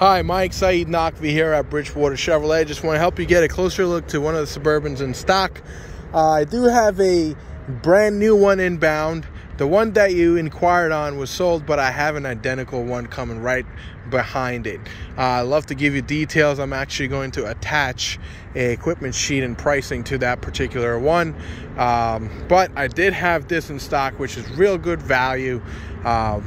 Hi, Mike Syed Naqvi here at Bridgewater Chevrolet. Just want to help you get a closer look to one of the Suburbans in stock. Uh, I do have a brand new one inbound. The one that you inquired on was sold, but I have an identical one coming right behind it. Uh, I love to give you details. I'm actually going to attach a equipment sheet and pricing to that particular one. Um, but I did have this in stock, which is real good value. Uh,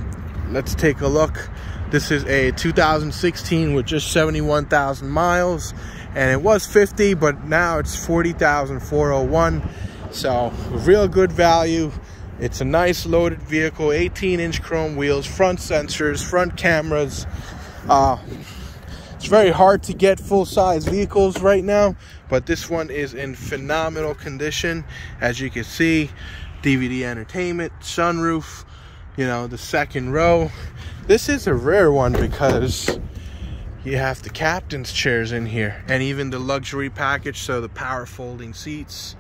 let's take a look. This is a 2016 with just 71,000 miles and it was 50 but now it's 40,401 so real good value. It's a nice loaded vehicle 18 inch chrome wheels front sensors front cameras. Uh, it's very hard to get full-size vehicles right now but this one is in phenomenal condition. As you can see DVD entertainment sunroof you know the second row. This is a rare one because you have the captain's chairs in here and even the luxury package, so the power folding seats,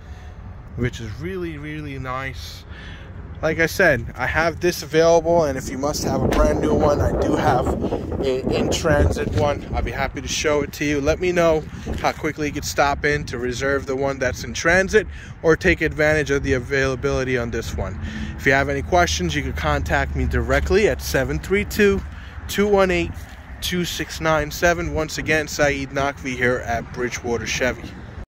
which is really, really nice like I said, I have this available, and if you must have a brand new one, I do have an in transit one. I'll be happy to show it to you. Let me know how quickly you could stop in to reserve the one that's in transit or take advantage of the availability on this one. If you have any questions, you can contact me directly at 732 218 2697. Once again, Syed Naqvi here at Bridgewater Chevy.